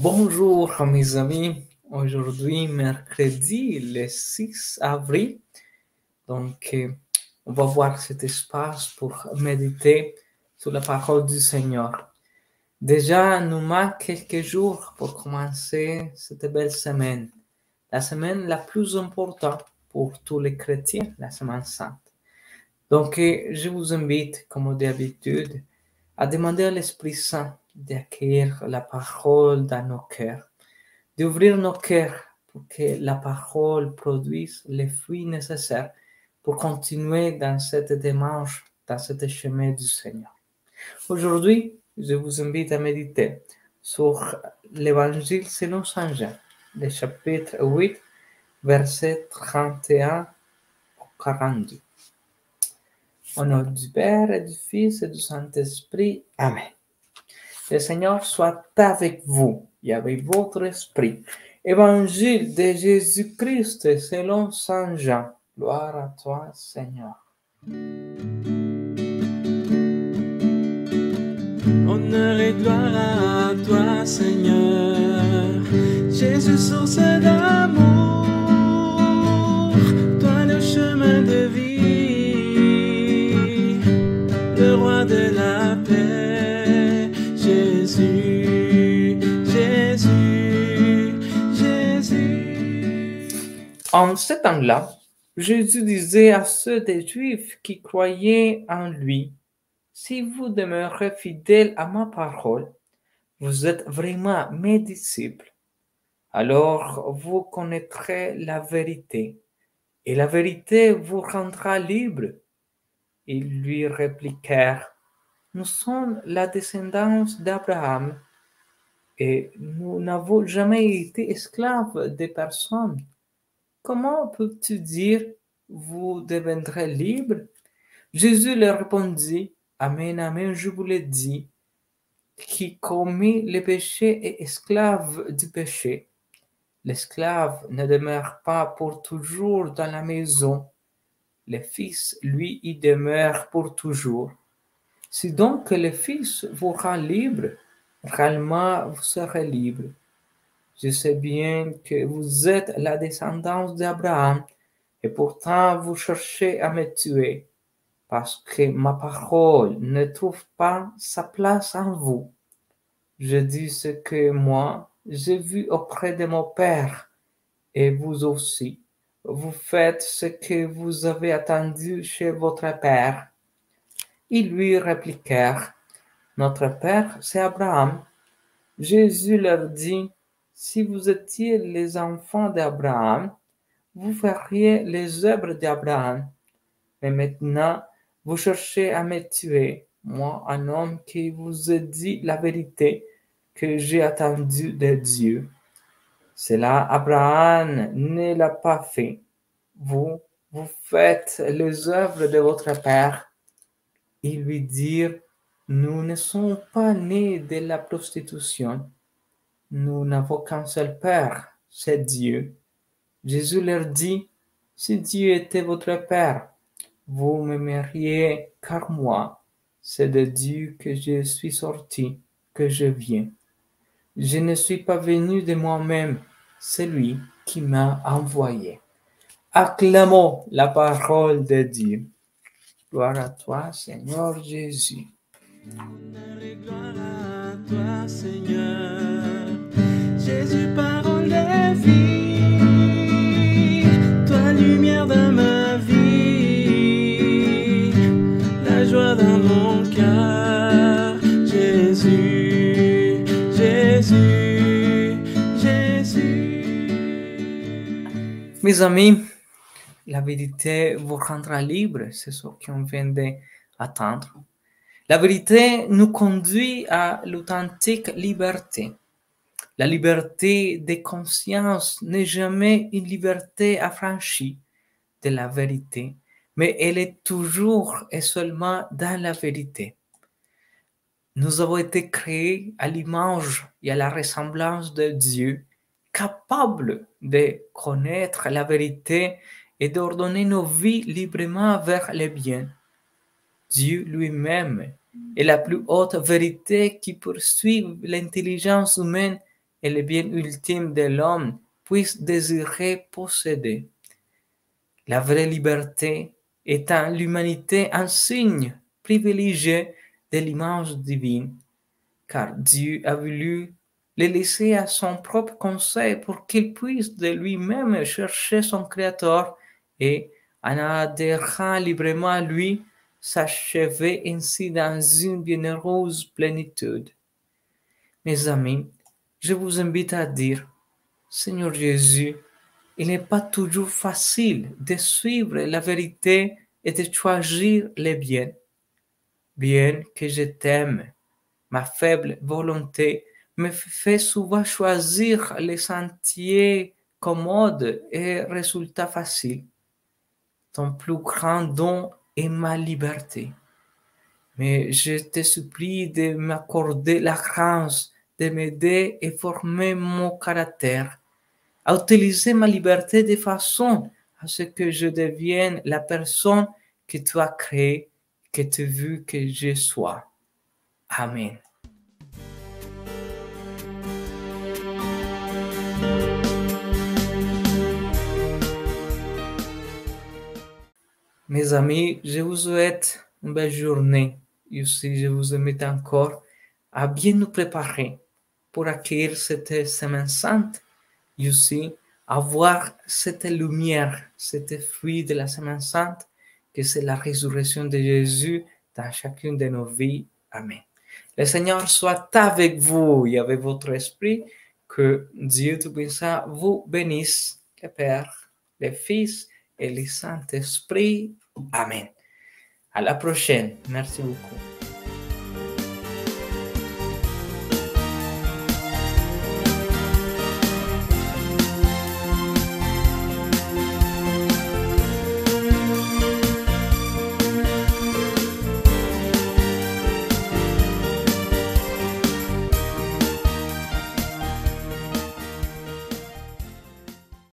Bonjour mes amis, aujourd'hui mercredi le 6 avril, donc euh, on va voir cet espace pour méditer sur la parole du Seigneur. Déjà, nous manque quelques jours pour commencer cette belle semaine, la semaine la plus importante pour tous les chrétiens, la semaine sainte. Donc, euh, je vous invite, comme d'habitude, à demander à l'Esprit Saint d'accueillir la parole dans nos cœurs, d'ouvrir nos cœurs pour que la parole produise les fruits nécessaires pour continuer dans cette démarche, dans ce chemin du Seigneur. Aujourd'hui, je vous invite à méditer sur l'Évangile selon Saint Jean, le chapitre 8, versets 31 au 42. Au nom du Père et du Fils et du Saint-Esprit. Amen. Le Seigneur soit avec vous et avec votre esprit. Évangile de Jésus-Christ selon Saint Jean. Gloire à toi, Seigneur. Honneur et gloire à toi, Seigneur. Jésus, source d'amour. En ce temps-là, Jésus disait à ceux des Juifs qui croyaient en lui, Si vous demeurez fidèles à ma parole, vous êtes vraiment mes disciples. Alors vous connaîtrez la vérité, et la vérité vous rendra libre. Ils lui répliquèrent, Nous sommes la descendance d'Abraham, et nous n'avons jamais été esclaves de personne. Comment peux-tu dire, vous deviendrez libres Jésus leur répondit, Amen, Amen, je vous le dis, qui commet le péché est esclave du péché. L'esclave ne demeure pas pour toujours dans la maison. Le Fils, lui, y demeure pour toujours. Si donc le Fils vous rend libre, réellement vous serez libre. Je sais bien que vous êtes la descendance d'Abraham, et pourtant vous cherchez à me tuer, parce que ma parole ne trouve pas sa place en vous. Je dis ce que moi j'ai vu auprès de mon Père, et vous aussi. Vous faites ce que vous avez attendu chez votre Père. Ils lui répliquèrent, Notre Père, c'est Abraham. Jésus leur dit, Si vous étiez les enfants d'Abraham, vous feriez les œuvres d'Abraham. Mais maintenant, vous cherchez à me tuer, moi, un homme qui vous a dit la vérité que j'ai attendue de Dieu. Cela, Abraham ne l'a pas fait. Vous, vous faites les œuvres de votre Père. Ils lui dirent, nous ne sommes pas nés de la prostitution. Nous n'avons qu'un seul Père, c'est Dieu. Jésus leur dit, si Dieu était votre Père, vous m'aimeriez car moi, c'est de Dieu que je suis sorti, que je viens. Je ne suis pas venu de moi-même, c'est lui qui m'a envoyé. Acclamons la parole de Dieu. Gloire à toi, Seigneur Jésus. Mes amis, la vérité vous rendra libre, c'est ce qu'on vient d'attendre. La vérité nous conduit à l'authentique liberté. La liberté de conscience n'est jamais une liberté affranchie de la vérité, mais elle est toujours et seulement dans la vérité. Nous avons été créés à l'image et à la ressemblance de Dieu, capables de connaître la vérité et d'ordonner nos vies librement vers le bien. Dieu lui-même est la plus haute vérité qui poursuit l'intelligence humaine et le bien ultime de l'homme puisse désirer posséder. La vraie liberté étant l'humanité un signe privilégié de l'image divine, car Dieu a voulu le laisser à son propre conseil pour qu'il puisse de lui-même chercher son Créateur et, en adhérant librement à lui, s'achever ainsi dans une bienheureuse plénitude. Mes amis, je vous invite à dire, Seigneur Jésus, il n'est pas toujours facile de suivre la vérité et de choisir le bien. Bien que je t'aime, ma faible volonté me fait souvent choisir les sentiers commodes et résultats faciles. Ton plus grand don est ma liberté. Mais je te supplie de m'accorder la grâce de m'aider et former mon caractère, à utiliser ma liberté de façon à ce que je devienne la personne que tu as créée, que tu veux que je sois. Amen. Mes amis, je vous souhaite une belle journée. Et aussi, je vous invite encore à bien nous préparer pour accueillir cette semaine sainte et aussi avoir cette lumière, cet fruit de la semaine sainte, que c'est la résurrection de Jésus dans chacune de nos vies. Amen. Le Seigneur soit avec vous et avec votre esprit. Que Dieu Tout-Puissant vous bénisse, le Père, le Fils et le Saint-Esprit. Amen. À la prochaine. Merci beaucoup.